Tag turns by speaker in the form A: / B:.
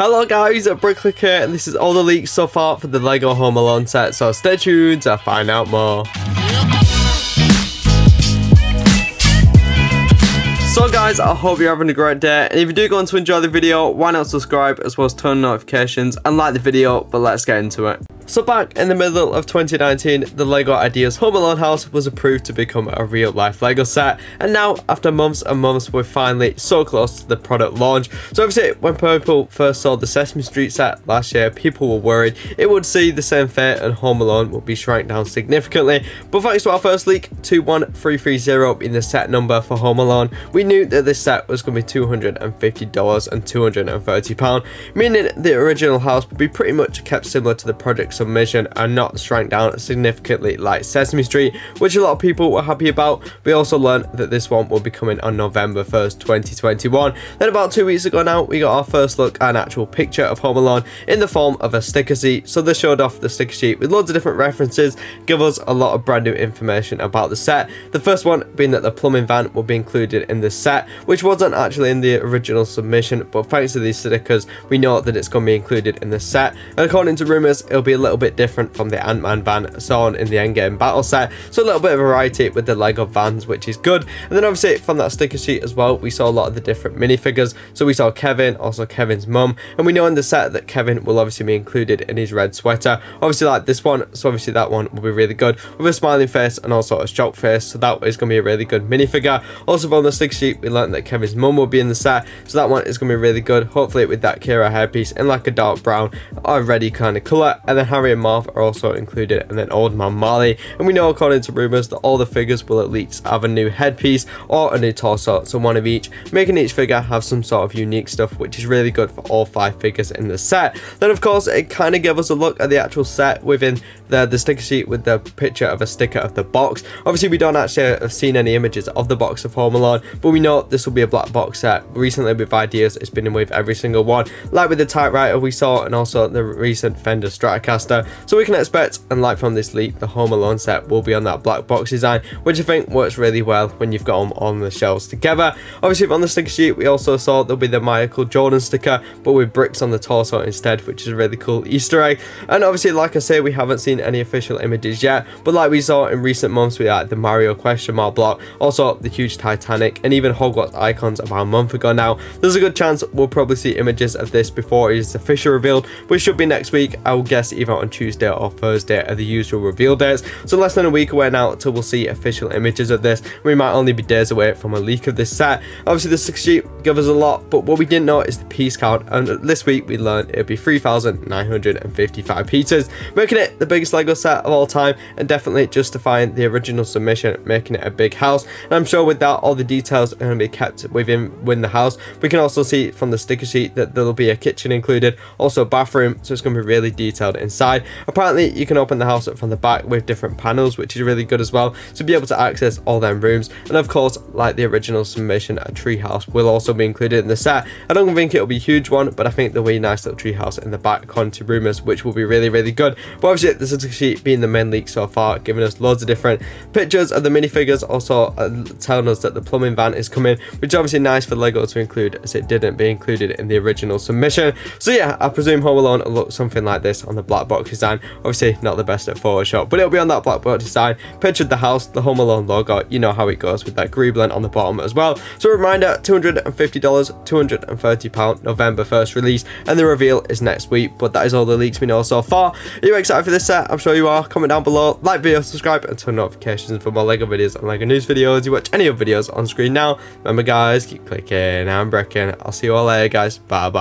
A: Hello guys, Brick Clicker here, and this is all the leaks so far for the LEGO Home Alone set, so stay tuned to find out more. So guys, I hope you're having a great day, and if you do go on to enjoy the video, why not subscribe as well as turn notifications and like the video, but let's get into it. So back in the middle of 2019, the LEGO Ideas Home Alone house was approved to become a real life LEGO set. And now, after months and months, we're finally so close to the product launch. So obviously, when people first saw the Sesame Street set last year, people were worried it would see the same fate and Home Alone would be shrank down significantly. But thanks to our first leak, 21330 being the set number for Home Alone, we knew that this set was going to be $250 and £230, meaning the original house would be pretty much kept similar to the project submission and not shrank down significantly like Sesame Street, which a lot of people were happy about. We also learned that this one will be coming on November 1st, 2021. Then about two weeks ago now, we got our first look at an actual picture of Home Alone in the form of a sticker sheet. So this showed off the sticker sheet with loads of different references, give us a lot of brand new information about the set. The first one being that the plumbing van will be included in the set, which wasn't actually in the original submission, but thanks to these stickers, we know that it's going to be included in the set. And according to rumours, it'll be a little bit different from the Ant-Man van shown in the Endgame battle set. So a little bit of variety with the LEGO vans, which is good. And then obviously from that sticker sheet as well, we saw a lot of the different minifigures. So we saw Kevin, also Kevin's mum. And we know in the set that Kevin will obviously be included in his red sweater. Obviously like this one, so obviously that one will be really good. With a smiling face and also a shocked face. So that is going to be a really good minifigure. Also from the sticker sheet, we learned that Kevin's mum will be in the set. So that one is going to be really good. Hopefully with that Kira hairpiece in like a dark brown, already kind of colour. And then Harry and Marv are also included and then Old Man Marley. And we know according to rumours that all the figures will at least have a new headpiece or a new torso, so one of each, making each figure have some sort of unique stuff which is really good for all five figures in the set. Then of course it kind of gave us a look at the actual set within the, the sticker sheet with the picture of a sticker of the box. Obviously we don't actually have seen any images of the box of Home Alone, but we know this will be a black box set. Recently with Ideas, it's been in with every single one, like with the typewriter we saw and also the recent Fender Stratocaster. So we can expect, and like from this leak, the Home Alone set will be on that black box design, which I think works really well when you've got them on the shelves together. Obviously on the sticker sheet, we also saw there'll be the Michael Jordan sticker, but with bricks on the torso instead, which is a really cool Easter egg. And obviously, like I say, we haven't seen any official images yet, but like we saw in recent months, we had the Mario question mark block, also the huge Titanic, and even Hogwarts icons about a month ago now. There's a good chance we'll probably see images of this before it is officially revealed, which should be next week. I will guess on Tuesday or Thursday are the usual reveal dates. So less than a week away now till we'll see official images of this. We might only be days away from a leak of this set. Obviously the 6G give us a lot, but what we didn't know is the piece count, and this week we learned it would be 3,955 pieces, making it the biggest LEGO set of all time, and definitely justifying the original submission, making it a big house, and I'm sure with that, all the details are going to be kept within, within the house. We can also see from the sticker sheet that there'll be a kitchen included, also a bathroom, so it's going to be really detailed inside. Apparently, you can open the house up from the back with different panels, which is really good as well, to be able to access all them rooms, and of course, like the original submission, a treehouse will also be included in the set. I don't think it'll be a huge one, but I think there'll be a nice little treehouse in the back, according to rumours, which will be really, really good. But obviously, this is sheet being the main leak so far, giving us loads of different pictures of the minifigures, also uh, telling us that the plumbing van is coming, which is obviously nice for LEGO to include, as it didn't be included in the original submission. So yeah, I presume Home Alone will look something like this on the black box design. Obviously, not the best at Photoshop, but it'll be on that black box design. Pictured the house, the Home Alone logo, you know how it goes with that Greeblen on the bottom as well. So reminder, $250, £230, November 1st release, and the reveal is next week, but that is all the leaks we know so far. Are you excited for this set? I'm sure you are. Comment down below, like video, subscribe, and turn notifications for more LEGO videos and LEGO news videos. You watch any of the videos on screen now. Remember guys, keep clicking and breaking. I'll see you all later guys. Bye bye.